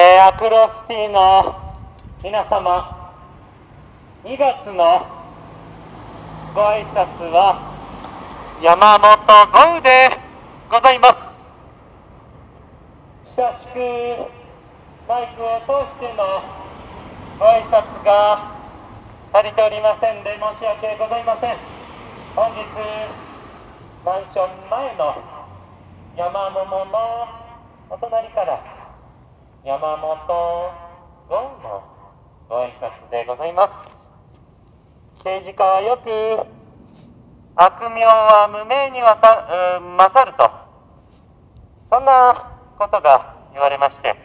えー、アクロスティの皆様2月のご挨拶は山本豪雨でございます。久しくマイクを通してのご挨拶が足りておりませんで申し訳ございません。本日マンション前の山桃のお隣から山本ゴンのご挨拶でございます。政治家はよく悪名は無名にわた、うん、勝ると。そんなことが言われまして。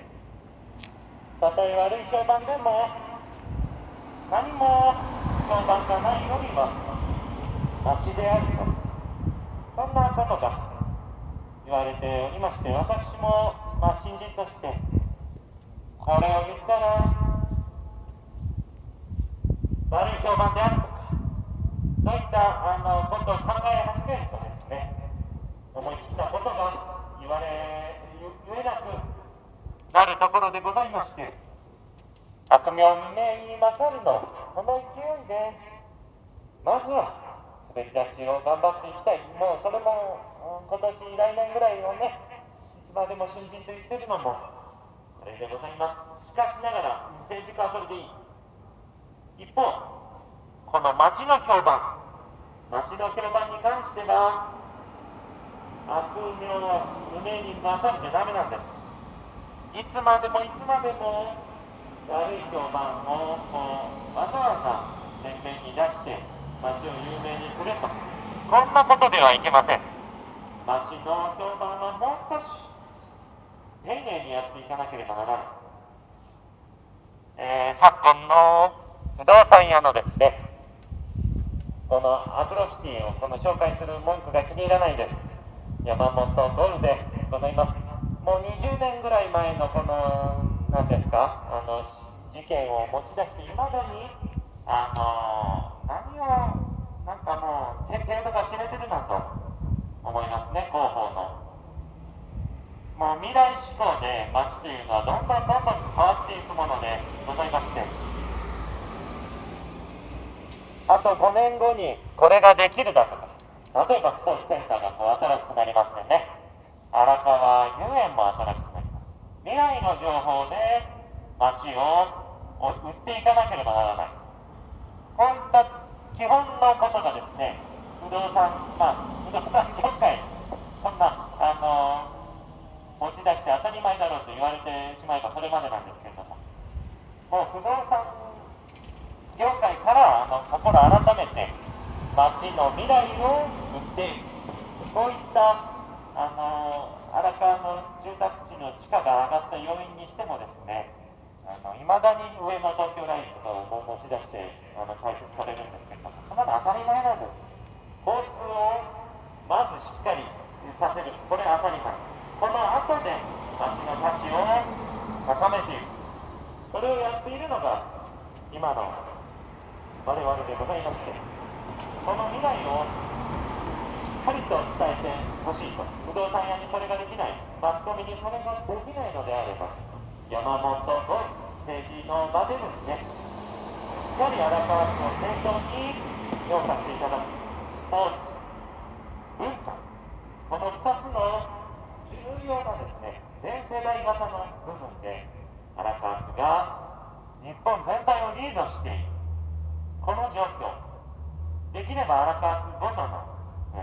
たとえ悪い評判でも何も評判がないよりはマシであると。そんなことが言われておりまして私もまあ新人としてこれを言ったら悪い評判であるとかそういったあのことを考え始めるとですね思い切ったことが言われ言えなくなるところでございまして悪名無名に勝るのこの勢いでまずは滑り出しを頑張っていきたいもうそれも今年来年ぐらいをねいつまでも新人と言ってるのもこれでございます。しかしながら政治家はそれでいい。一方この町の評判。町の評判に関しては悪名は無名に勝っちゃダメなんです。いつまでもいつまでも悪い評判をわざわざ前面に出して町を有名にするとこんなことではいけません。町の評判はもう少し丁寧にやっていかなければならない、えー、昨今の不動産屋のですねこのアクロシティをこの紹介する文句が気に入らないです。山本ゴルでございます。もう20年ぐらい前のこの何ですかあの事件を持ち出していまだにあの何をなんかもう程度が知れてるなと思いますね広報のもう未来志向で街というのはどんどんどんどん変わっていくものでございまして。あと5年後にこれができるだとか例えばスポーツセンターがこう新しくなりますよね。荒川遊園も新しくなります。未来の情報で街を売っていかなければならない。こういった基本のことがですね、不動産、まあ、不動産業界、そんな、あの持ち出して当たり前だろうと言われてしまえばそれまでなんですけれども、もう不動産業界からあの心改めて、街の未来を売っていく、こういったあの荒川の住宅地の地価が上がった要因にしてもですね、いまだに上の東京ラインとかを持ち出してあの解説されるんですけどそんなの当たり前なんです。交通をまずしっかりさせる。これ当たり前。この後で街の価値を高めていく。それをやっているのが今の我々でございましてその未来をしっかりと伝えてほしいと不動産屋にそれができないマスコミにそれができないのであれば山本と政治の場でですね、しっかり荒川区を正当に評価していただく、スポーツ、文化、この2つの重要なですね、全世代型の部分で荒川区が日本全体をリードしている、この状況、できれば荒川区ごとの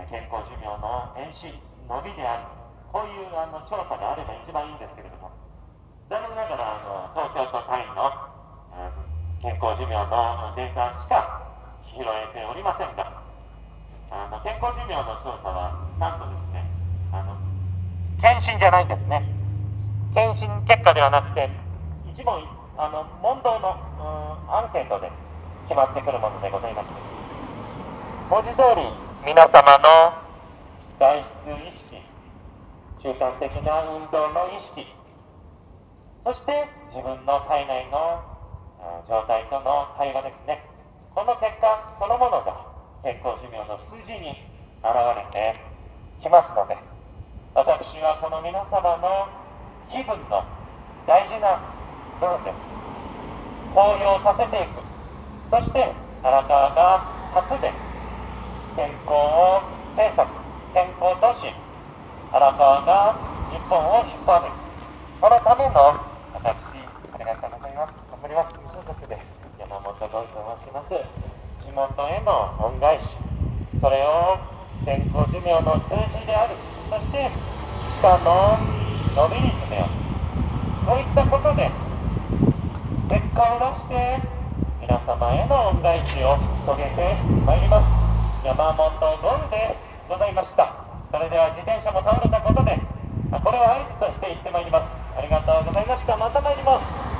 健康寿命の延伸、伸びである、こういうあの調査があれば一番いいんですけれども、残念ながらあの東京都単位の、健康寿命のデータしか拾えておりませんがあの健康寿命の調査はなんとですねあの検診じゃないんですね。検診結果ではなくて一問あの問答の、アンケートで決まってくるものでございまして文字通り皆様の外出意識習慣的な運動の意識そして自分の体内の状態との対話ですね。この結果そのものが健康寿命の数字に現れてきますので私はこの皆様の気分の大事な部分です。高揚させていく。そして荒川が初で健康を政策健康都市荒川が日本を引っ張るこのための私ありがとうございます頑張ります無所属で山本ゴンと申します地元への恩返しそれ。を健康寿命の数字であるそして歯科の伸び率であるこういったことで結果を出して皆様への恩返しを遂げてまいります。山本ゴルでございました。それでは自転車も倒れたことでこれを合図として行ってまいります。ありがとうございました。また参ります。